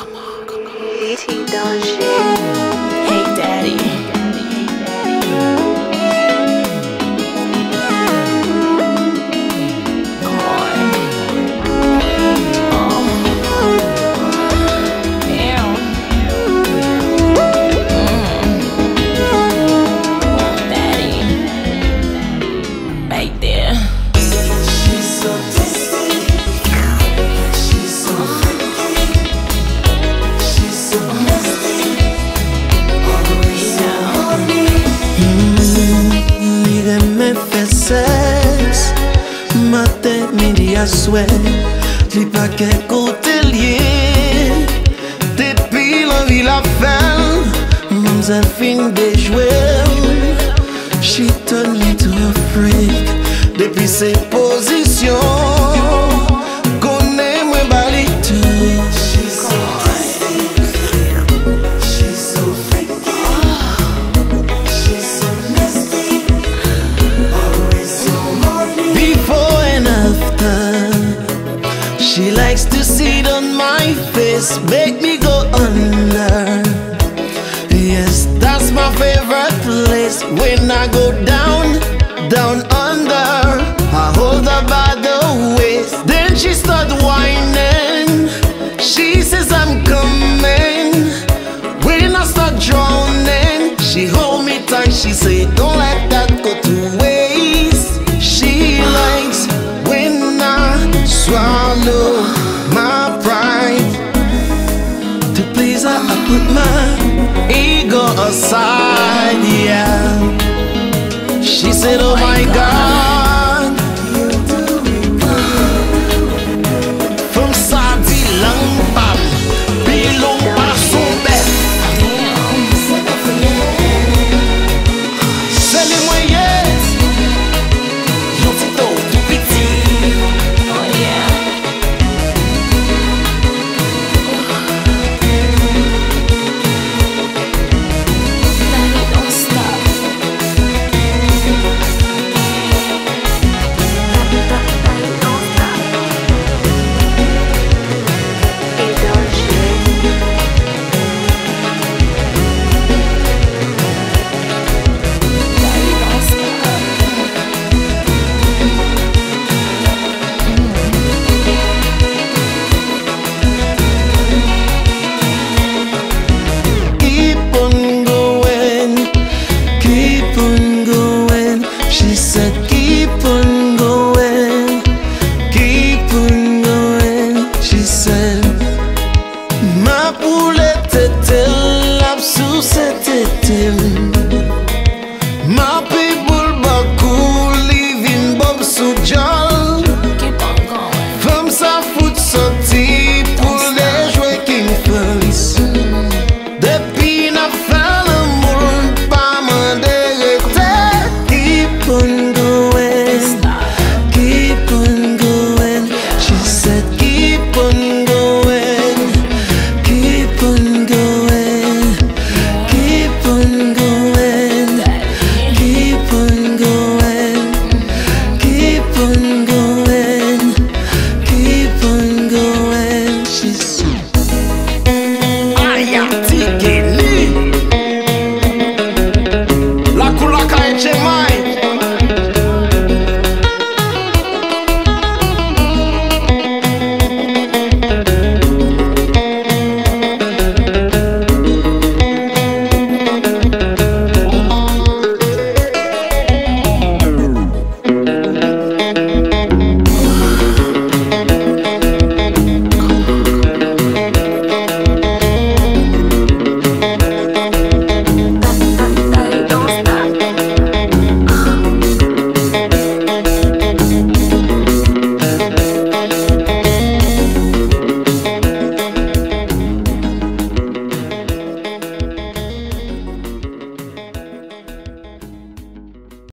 Come aswe Li pa gen kote liye Depi lan vi la fel Mamzel fin de jwel She turn me to a freak Depi se po When I go down, down under I hold her by the waist. Then she start whining. She says I'm coming. When I start drowning She hold me tight. She say don't I put my ego aside, yeah. She said, Oh my God. affet